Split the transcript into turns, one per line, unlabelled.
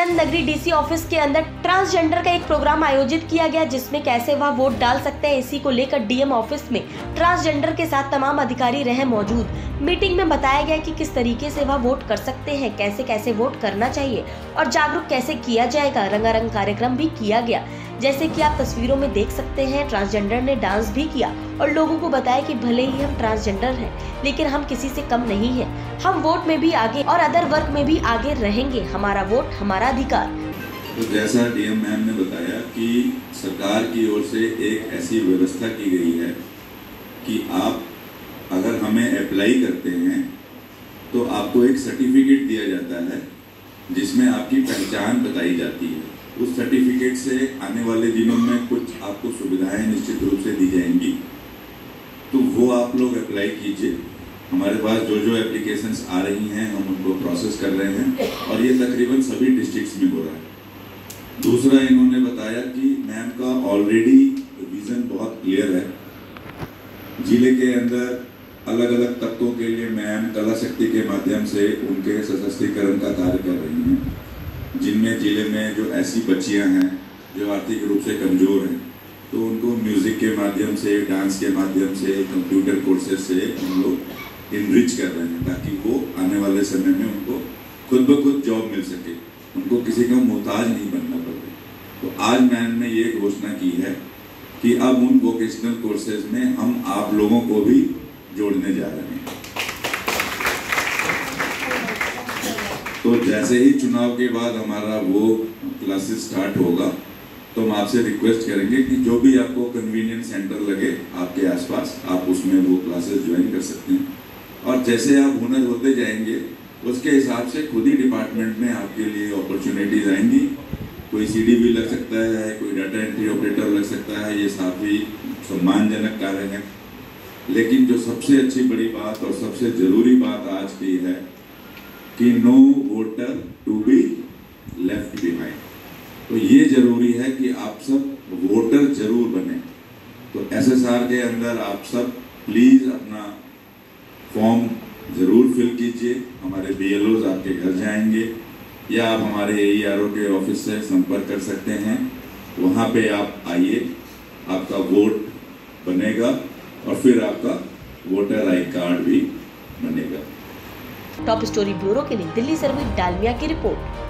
नंद नगरी DC office के अंदर ट्रांसजेंडर का एक प्रोग्राम आयोजित किया गया, जिसमें कैसे वह वोट डाल सकते हैं, इसी को लेकर डीएम ऑफ़िस में ट्रांसजेंडर के साथ तमाम अधिकारी रहे मौजूद। मीटिंग में बताया गया कि किस तरीके से वह वोट कर सकते हैं कैसे कैसे वोट करना चाहिए और जागरूक कैसे किया जाएगा, रंगारंग कार्यक्रम भी किया गया। जैसे कि आप तस्वीरों में देख सकते हैं ट्रांसजेंडर ने डांस भी किया और लोगों को बताया कि भले ही हम ट्रांसजेंडर हैं, लेकिन हम किसी से कम नहीं हैं। हम वोट में भी आगे और अदर वर्क में भी आगे रहेंगे। हमारा वोट हमारा अधिकार।
तो जैसा डीएम मैम ने बताया कि सरकार की ओर से एक ऐसी व्यवस्था की गई है कि आप अगर हमें अप्लाई करते हैं तो आपको एक सर्टिफिकेट दिया जाता है, जिसमें आपकी पहचान बताई जाती है। उस सर्टिफिकेट से आने वाले दिनों में कुछ आपको सुविधाएँ निश्चित रूप से दी जाएँगी। तो वो आप लोग अप्लाई कीजिए। हमारे पास जो जो एप्लीकेशंस आ रही हैं, हम उनको प्रोसेस कर रहे हैं और ये तकरीबन सभी डिस्ट्रिक्ट्स में हो रहा है। दूसरा इन्होंने बताया कि मैम का ऑलरेडी विजन बहुत क्लियर है। ज़िले के अंदर अलग अलग तत्वों के लिए मैम कला शक्ति के माध्यम से उनके सशक्तिकरण का कार्य कर रही हैं। जिनमें ज़िले में जो ऐसी बच्चियाँ हैं, जो आर्थिक रूप से कमज़ोर हैं तो उनको म्यूज़िक के माध्यम से डांस के माध्यम से कंप्यूटर कोर्सेज से हम लोग इनरिच कर रहे हैं, ताकि वो आने वाले समय में उनको खुद ब खुद जॉब मिल सके। उनको किसी का मोहताज नहीं बनना पड़े। तो आज मैम ने ये घोषणा की है कि अब उन वोकेशनल कोर्सेज में हम आप लोगों को भी जोड़ने जा रहे हैं। तो जैसे ही चुनाव के बाद हमारा वो क्लासेस स्टार्ट होगा तो हम आपसे रिक्वेस्ट करेंगे कि जो भी आपको कन्वीनियंट सेंटर लगे आपके आसपास, आप उसमें वो क्लासेस ज्वाइन कर सकते हैं। और जैसे आप हुनर होते जाएँगे, उसके हिसाब से खुद ही डिपार्टमेंट में आपके लिए अपॉर्चुनिटीज़ आएँगी। कोई सीडी भी लग सकता है, कोई डाटा एंट्री ऑपरेटर लग सकता है, ये काफ़ी सम्मानजनक कार्य है। लेकिन जो सबसे अच्छी बड़ी बात और सबसे ज़रूरी कि no voter to be left behind तो ये ज़रूरी है कि आप सब वोटर ज़रूर बने। तो एसएसआर के अंदर आप सब प्लीज़ अपना फॉर्म ज़रूर फिल कीजिए। हमारे बी आपके घर जाएँगे या आप हमारे ए e के ऑफ़िस से संपर्क कर सकते हैं। वहाँ पे आप आइए, आपका वोट बनेगा और फिर आपका वोटर आई कार्ड भी बनेगा।
टॉप स्टोरी ब्यूरो के लिए दिल्ली से डालमिया की रिपोर्ट।